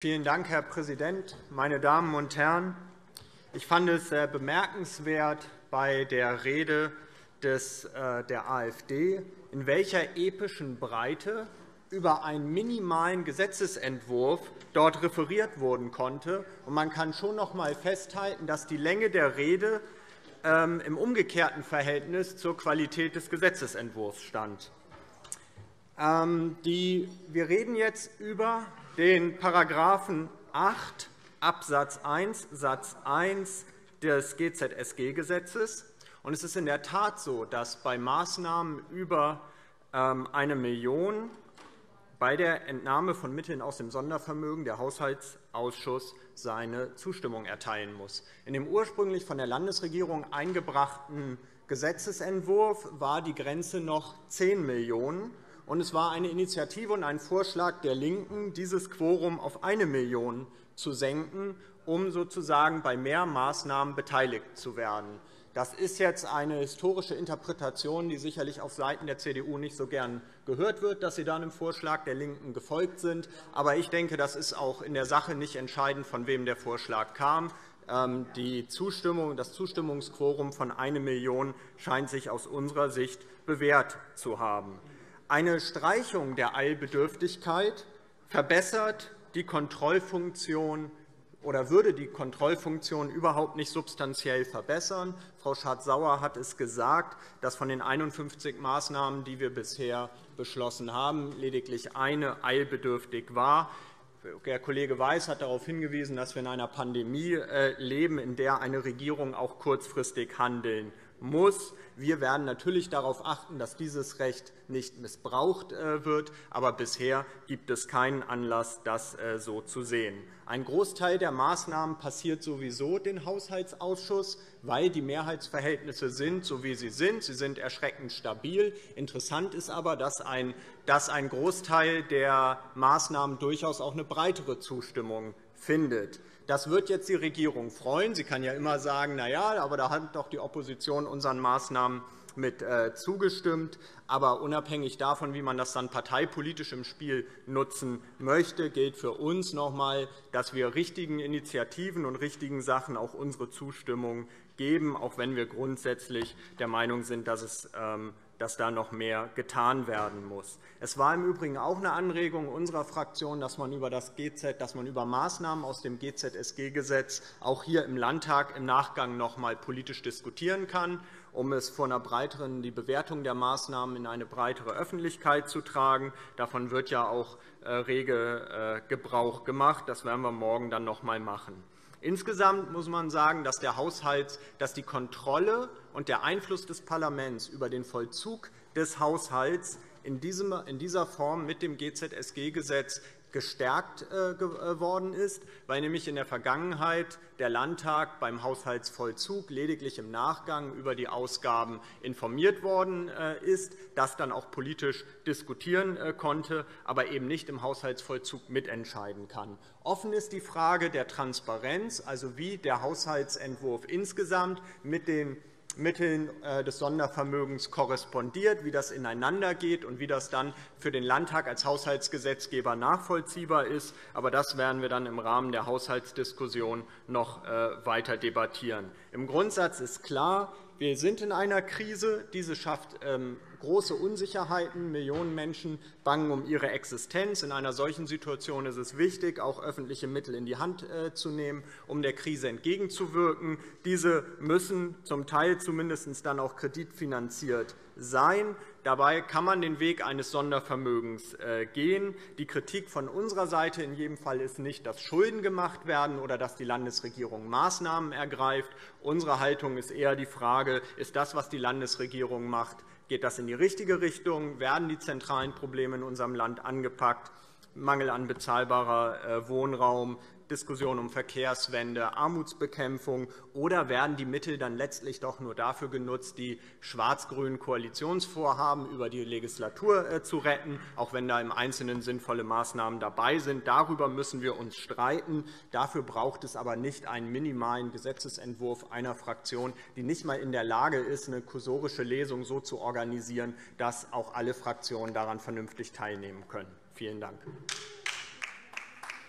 Vielen Dank, Herr Präsident, meine Damen und Herren! Ich fand es sehr bemerkenswert bei der Rede äh, der AfD, in welcher epischen Breite über einen minimalen Gesetzentwurf dort referiert werden konnte. Man kann schon noch einmal festhalten, dass die Länge der Rede ähm, im umgekehrten Verhältnis zur Qualität des Gesetzentwurfs stand. Ähm, wir reden jetzt über den § 8 Abs. 1 Satz 1 des GZSG-Gesetzes. Es ist in der Tat so, dass bei Maßnahmen über 1 ähm, Million bei der Entnahme von Mitteln aus dem Sondervermögen der Haushaltsausschuss seine Zustimmung erteilen muss. In dem ursprünglich von der Landesregierung eingebrachten Gesetzentwurf war die Grenze noch 10 Millionen €. Und es war eine Initiative und ein Vorschlag der LINKEN, dieses Quorum auf 1 Million zu senken, um sozusagen bei mehr Maßnahmen beteiligt zu werden. Das ist jetzt eine historische Interpretation, die sicherlich auf Seiten der CDU nicht so gern gehört wird, dass sie dann dem Vorschlag der LINKEN gefolgt sind. Aber ich denke, das ist auch in der Sache nicht entscheidend, von wem der Vorschlag kam. Ähm, die Zustimmung, das Zustimmungsquorum von 1 Million scheint sich aus unserer Sicht bewährt zu haben. Eine Streichung der Eilbedürftigkeit verbessert die Kontrollfunktion oder würde die Kontrollfunktion überhaupt nicht substanziell verbessern. Frau Schardt-Sauer hat es gesagt, dass von den 51 Maßnahmen, die wir bisher beschlossen haben, lediglich eine eilbedürftig war. Der Kollege Weiß hat darauf hingewiesen, dass wir in einer Pandemie äh, leben, in der eine Regierung auch kurzfristig handeln muss. Wir werden natürlich darauf achten, dass dieses Recht nicht missbraucht äh, wird. Aber bisher gibt es keinen Anlass, das äh, so zu sehen. Ein Großteil der Maßnahmen passiert sowieso den Haushaltsausschuss, weil die Mehrheitsverhältnisse sind, so wie sie sind. Sie sind erschreckend stabil. Interessant ist aber, dass ein Großteil der Maßnahmen durchaus auch eine breitere Zustimmung findet. Das wird jetzt die Regierung freuen. Sie kann ja immer sagen, na ja, aber da hat doch die Opposition unseren Maßnahmen mit äh, zugestimmt. Aber unabhängig davon, wie man das dann parteipolitisch im Spiel nutzen möchte, gilt für uns noch einmal, dass wir richtigen Initiativen und richtigen Sachen auch unsere Zustimmung geben, auch wenn wir grundsätzlich der Meinung sind, dass es ähm, dass da noch mehr getan werden muss. Es war im Übrigen auch eine Anregung unserer Fraktion, dass man über, das GZ, dass man über Maßnahmen aus dem GZSG-Gesetz auch hier im Landtag im Nachgang noch einmal politisch diskutieren kann, um es vor einer breiteren, die Bewertung der Maßnahmen in eine breitere Öffentlichkeit zu tragen. Davon wird ja auch äh, rege äh, Gebrauch gemacht. Das werden wir morgen dann noch einmal machen. Insgesamt muss man sagen, dass, der Haushalt, dass die Kontrolle und der Einfluss des Parlaments über den Vollzug des Haushalts in dieser Form mit dem GZSG-Gesetz gestärkt äh, geworden äh, ist, weil nämlich in der Vergangenheit der Landtag beim Haushaltsvollzug lediglich im Nachgang über die Ausgaben informiert worden äh, ist, das dann auch politisch diskutieren konnte, aber eben nicht im Haushaltsvollzug mitentscheiden kann. Offen ist die Frage der Transparenz, also wie der Haushaltsentwurf insgesamt mit den Mitteln äh, des Sondervermögens korrespondiert, wie das ineinandergeht und wie das dann für den Landtag als Haushaltsgesetzgeber nachvollziehbar ist. Aber das werden wir dann im Rahmen der Haushaltsdiskussion noch äh, weiter debattieren. Im Grundsatz ist klar, wir sind in einer Krise. Diese schafft ähm, große Unsicherheiten. Millionen Menschen bangen um ihre Existenz. In einer solchen Situation ist es wichtig, auch öffentliche Mittel in die Hand äh, zu nehmen, um der Krise entgegenzuwirken. Diese müssen zum Teil zumindest dann auch kreditfinanziert sein. Dabei kann man den Weg eines Sondervermögens äh, gehen. Die Kritik von unserer Seite in jedem Fall ist nicht, dass Schulden gemacht werden oder dass die Landesregierung Maßnahmen ergreift. Unsere Haltung ist eher die Frage, ist das, was die Landesregierung macht, geht das in die richtige Richtung? Werden die zentralen Probleme in unserem Land angepackt? Mangel an bezahlbarer äh, Wohnraum, Diskussion um Verkehrswende, Armutsbekämpfung, oder werden die Mittel dann letztlich doch nur dafür genutzt, die schwarz-grünen Koalitionsvorhaben über die Legislatur äh, zu retten, auch wenn da im Einzelnen sinnvolle Maßnahmen dabei sind? Darüber müssen wir uns streiten. Dafür braucht es aber nicht einen minimalen Gesetzentwurf einer Fraktion, die nicht einmal in der Lage ist, eine kursorische Lesung so zu organisieren, dass auch alle Fraktionen daran vernünftig teilnehmen können. Vielen Dank.